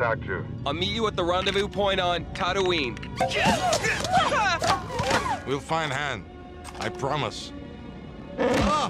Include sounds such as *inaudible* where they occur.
talk to? I'll meet you at the rendezvous point on Tatooine. *laughs* We'll find Han. I promise. *laughs* Ah!